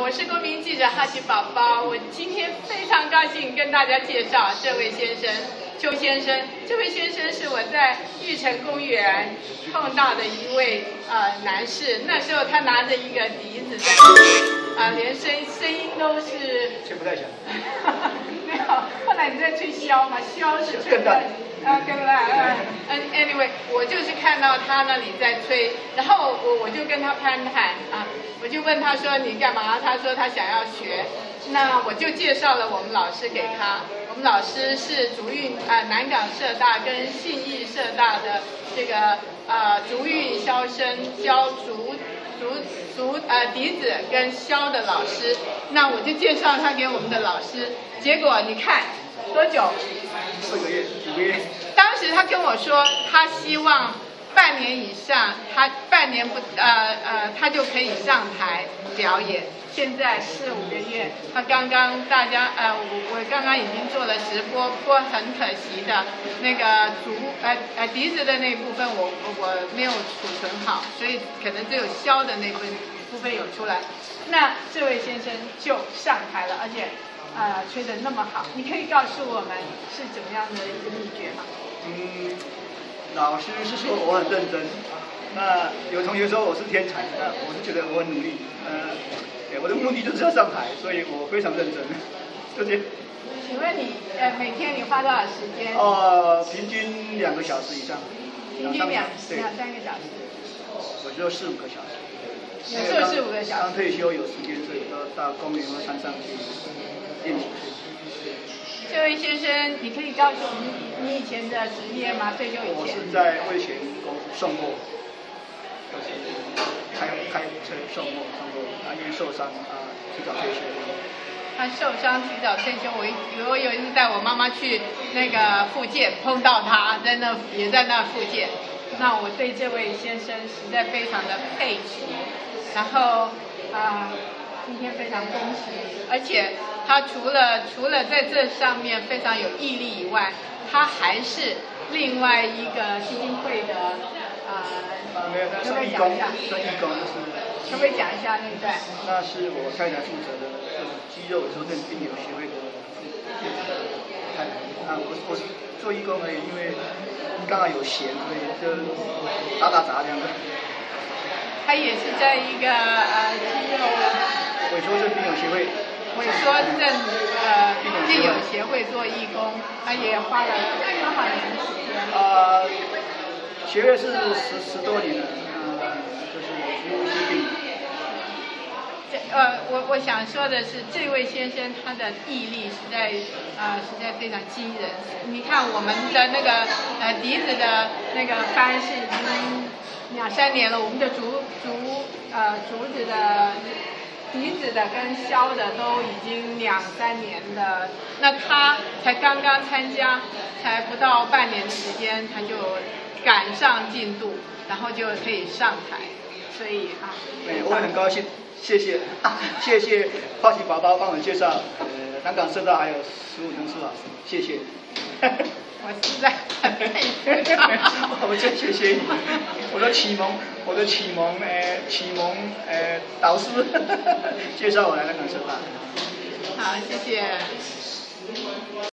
我是公民记者哈奇宝宝。我今天非常高兴跟大家介绍这位先生，邱先生。这位先生是我在玉成公园碰到的一位呃男士。那时候他拿着一个笛子在吹，啊，连声声音都是吹不太响。没有，后来你在吹箫嘛，箫是吹更大。啊，对不对？嗯，anyway，我就是看到他那里在吹，然后我我就跟他攀谈啊，问他说你干嘛？他说他想要学，那我就介绍了我们老师给他。我们老师是竹韵啊南港社大跟信义社大的这个呃竹韵箫声教竹竹竹呃笛子跟箫的老师。那我就介绍他给我们的老师，结果你看。多久？四个月，五个月。当时他跟我说，他希望半年以上，他半年不呃呃，他就可以上台表演。现在四五个月，他刚刚大家呃，我我刚刚已经做了直播，不过很可惜的，那个竹呃呃笛子的那部分我我没有储存好，所以可能只有箫的那部分部分有出来。那这位先生就上台了，而且。啊，吹得那么好，你可以告诉我们是怎么样的一个秘诀吗？嗯，老师是说我很认真，那有同学说我是天才，那我是觉得我很努力，呃，我的目的就是要上台，所以我非常认真，就这。请问你呃每天你花多少时间？哦，平均两个小时以上。平均两两三个小时。我就四五个小时。有时候四五个小时。刚退休有时间，所以都到公园或山上去。这位先生，你可以告诉我们你以前的职业吗？退休以前。我是在味全工送货，开开车送货，送货。他因为受伤啊，提早退休。他受伤提早退休，我我有一次带我妈妈去那个复健，碰到他在那也在那复健。那我对这位先生实在非常的佩服。然后啊。今天非常恭喜，而且他除了除了在这上面非常有毅力以外，他还是另外一个基金会的啊，可不可以讲一下？义工是。可不可以讲一下那段？那是我太太负责的，肌肉周正病友协会的太太啊，我我是做义工而已，因为刚好有闲，所以就打打杂这样的。他也是在一个呃肌肉。萎缩症病友协会，萎缩症呃病友协会做义工，他也花了多少年的时间？呃，协会是十十多年了，呃，我我想说的是，这位先生他的毅力实在呃实在非常惊人。你看我们的那个呃笛子的那个班是已经两三年了，我们的竹竹呃竹子的。笛子的跟箫的都已经两三年的，那他才刚刚参加，才不到半年的时间，他就赶上进度，然后就可以上台，所以啊，对，我很高兴，谢谢，谢谢花旗宝宝帮我介绍，呃，南港社大还有十五中师老师，谢谢。我实在很佩服。我就谢谢你，我的启蒙，我的启蒙诶，启蒙诶，导师 介绍我来的感受吧。好，谢谢。